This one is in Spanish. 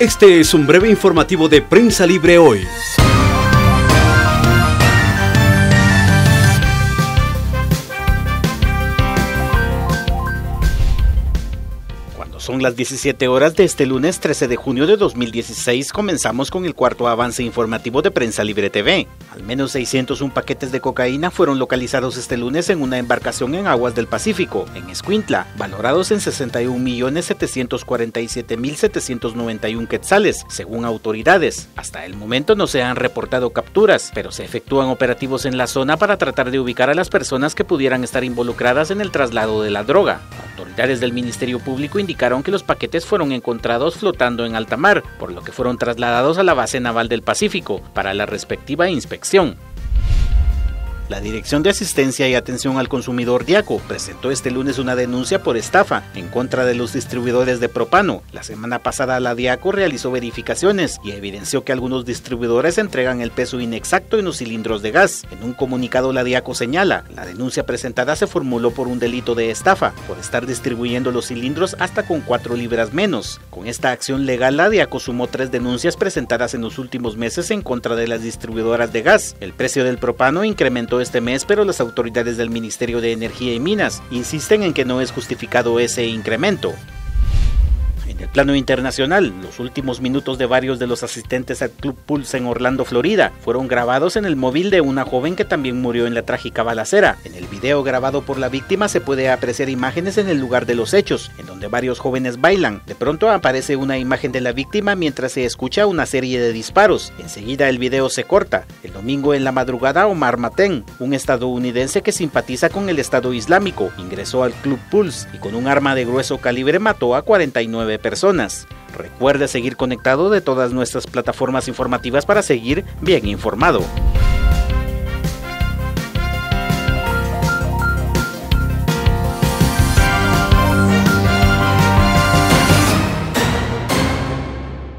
Este es un breve informativo de Prensa Libre hoy. Son las 17 horas de este lunes 13 de junio de 2016. Comenzamos con el cuarto avance informativo de Prensa Libre TV. Al menos 601 paquetes de cocaína fueron localizados este lunes en una embarcación en aguas del Pacífico, en Escuintla, valorados en 61.747.791 quetzales, según autoridades. Hasta el momento no se han reportado capturas, pero se efectúan operativos en la zona para tratar de ubicar a las personas que pudieran estar involucradas en el traslado de la droga. Autoridades del Ministerio Público indicaron que los paquetes fueron encontrados flotando en alta mar, por lo que fueron trasladados a la base naval del Pacífico para la respectiva inspección. La Dirección de Asistencia y Atención al Consumidor Diaco presentó este lunes una denuncia por estafa en contra de los distribuidores de propano. La semana pasada la Diaco realizó verificaciones y evidenció que algunos distribuidores entregan el peso inexacto en los cilindros de gas. En un comunicado la Diaco señala, la denuncia presentada se formuló por un delito de estafa, por estar distribuyendo los cilindros hasta con 4 libras menos. Con esta acción legal la Diaco sumó tres denuncias presentadas en los últimos meses en contra de las distribuidoras de gas. El precio del propano incrementó este mes, pero las autoridades del Ministerio de Energía y Minas insisten en que no es justificado ese incremento. Plano internacional, los últimos minutos de varios de los asistentes al Club Pulse en Orlando, Florida, fueron grabados en el móvil de una joven que también murió en la trágica balacera. En el video grabado por la víctima se puede apreciar imágenes en el lugar de los hechos, en donde varios jóvenes bailan. De pronto aparece una imagen de la víctima mientras se escucha una serie de disparos. Enseguida el video se corta. El domingo en la madrugada, Omar Maten, un estadounidense que simpatiza con el Estado Islámico, ingresó al Club Pulse y con un arma de grueso calibre mató a 49 Recuerde seguir conectado de todas nuestras plataformas informativas para seguir bien informado.